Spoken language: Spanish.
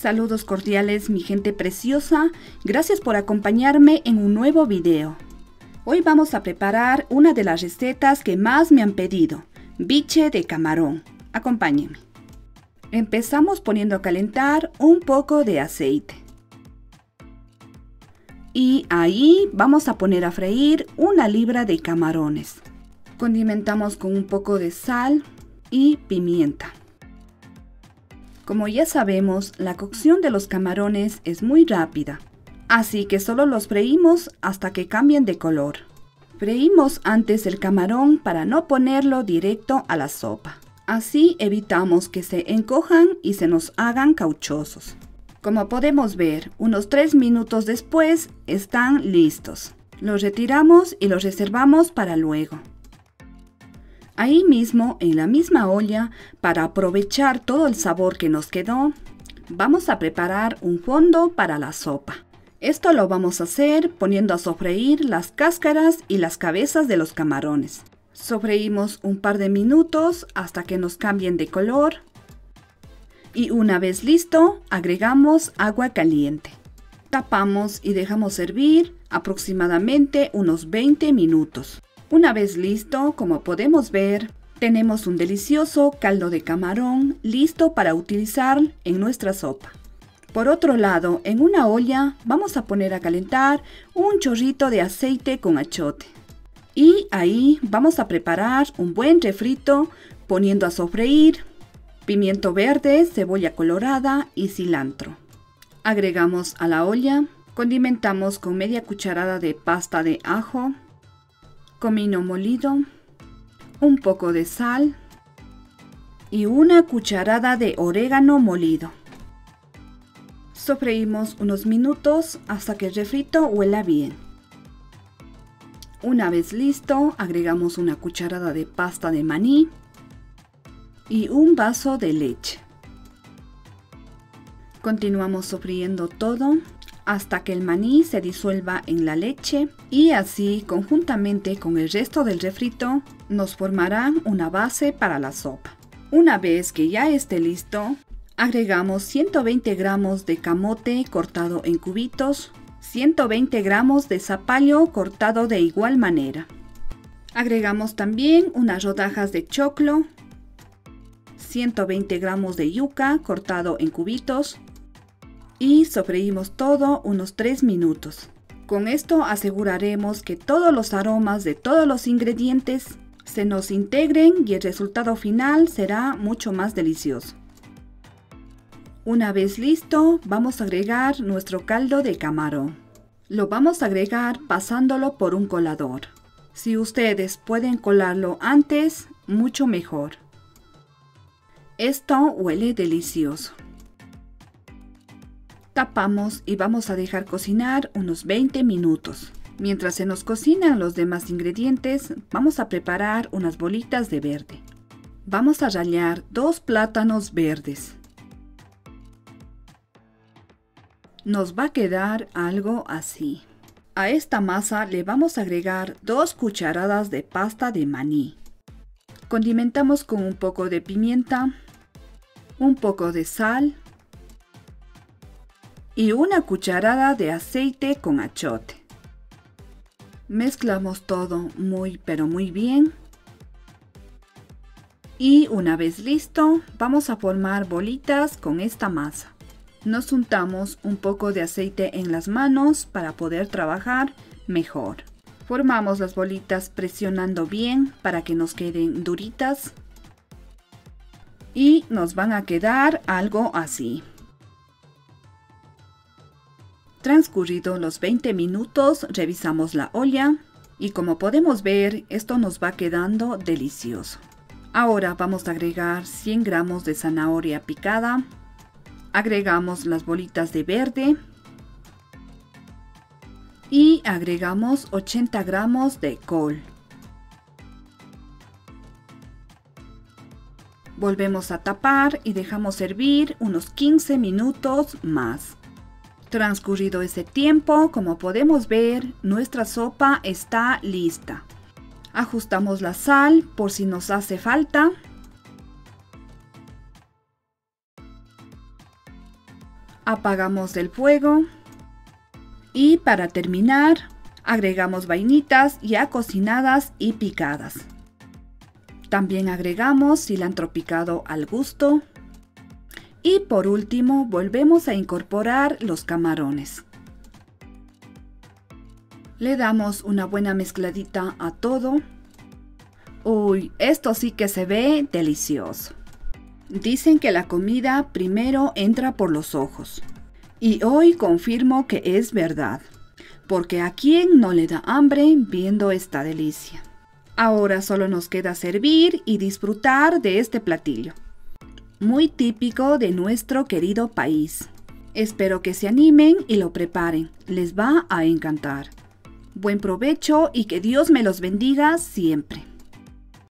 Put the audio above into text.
Saludos cordiales mi gente preciosa, gracias por acompañarme en un nuevo video. Hoy vamos a preparar una de las recetas que más me han pedido, biche de camarón. Acompáñenme. Empezamos poniendo a calentar un poco de aceite. Y ahí vamos a poner a freír una libra de camarones. Condimentamos con un poco de sal y pimienta. Como ya sabemos, la cocción de los camarones es muy rápida, así que solo los freímos hasta que cambien de color. Freímos antes el camarón para no ponerlo directo a la sopa. Así evitamos que se encojan y se nos hagan cauchosos. Como podemos ver, unos 3 minutos después están listos. Los retiramos y los reservamos para luego. Ahí mismo, en la misma olla, para aprovechar todo el sabor que nos quedó, vamos a preparar un fondo para la sopa. Esto lo vamos a hacer poniendo a sofreír las cáscaras y las cabezas de los camarones. Sofreímos un par de minutos hasta que nos cambien de color. Y una vez listo, agregamos agua caliente. Tapamos y dejamos servir aproximadamente unos 20 minutos. Una vez listo, como podemos ver, tenemos un delicioso caldo de camarón listo para utilizar en nuestra sopa. Por otro lado, en una olla vamos a poner a calentar un chorrito de aceite con achote. Y ahí vamos a preparar un buen refrito poniendo a sofreír pimiento verde, cebolla colorada y cilantro. Agregamos a la olla, condimentamos con media cucharada de pasta de ajo, comino molido, un poco de sal y una cucharada de orégano molido. Sofreímos unos minutos hasta que el refrito huela bien. Una vez listo, agregamos una cucharada de pasta de maní y un vaso de leche. Continuamos sofriendo todo hasta que el maní se disuelva en la leche y así conjuntamente con el resto del refrito nos formarán una base para la sopa. Una vez que ya esté listo, agregamos 120 gramos de camote cortado en cubitos, 120 gramos de zapallo cortado de igual manera. Agregamos también unas rodajas de choclo, 120 gramos de yuca cortado en cubitos, y sofreímos todo unos 3 minutos. Con esto aseguraremos que todos los aromas de todos los ingredientes se nos integren y el resultado final será mucho más delicioso. Una vez listo, vamos a agregar nuestro caldo de camarón. Lo vamos a agregar pasándolo por un colador. Si ustedes pueden colarlo antes, mucho mejor. Esto huele delicioso. Tapamos y vamos a dejar cocinar unos 20 minutos. Mientras se nos cocinan los demás ingredientes, vamos a preparar unas bolitas de verde. Vamos a rallar dos plátanos verdes. Nos va a quedar algo así. A esta masa le vamos a agregar dos cucharadas de pasta de maní. Condimentamos con un poco de pimienta, un poco de sal y una cucharada de aceite con achote. Mezclamos todo muy pero muy bien. Y una vez listo, vamos a formar bolitas con esta masa. Nos untamos un poco de aceite en las manos para poder trabajar mejor. Formamos las bolitas presionando bien para que nos queden duritas. Y nos van a quedar algo así. Transcurrido los 20 minutos, revisamos la olla y como podemos ver, esto nos va quedando delicioso. Ahora vamos a agregar 100 gramos de zanahoria picada. Agregamos las bolitas de verde. Y agregamos 80 gramos de col. Volvemos a tapar y dejamos hervir unos 15 minutos más. Transcurrido ese tiempo, como podemos ver, nuestra sopa está lista. Ajustamos la sal por si nos hace falta. Apagamos el fuego. Y para terminar, agregamos vainitas ya cocinadas y picadas. También agregamos cilantro picado al gusto. Y por último, volvemos a incorporar los camarones. Le damos una buena mezcladita a todo. Uy, esto sí que se ve delicioso. Dicen que la comida primero entra por los ojos. Y hoy confirmo que es verdad. Porque a quien no le da hambre viendo esta delicia. Ahora solo nos queda servir y disfrutar de este platillo. Muy típico de nuestro querido país. Espero que se animen y lo preparen. Les va a encantar. Buen provecho y que Dios me los bendiga siempre.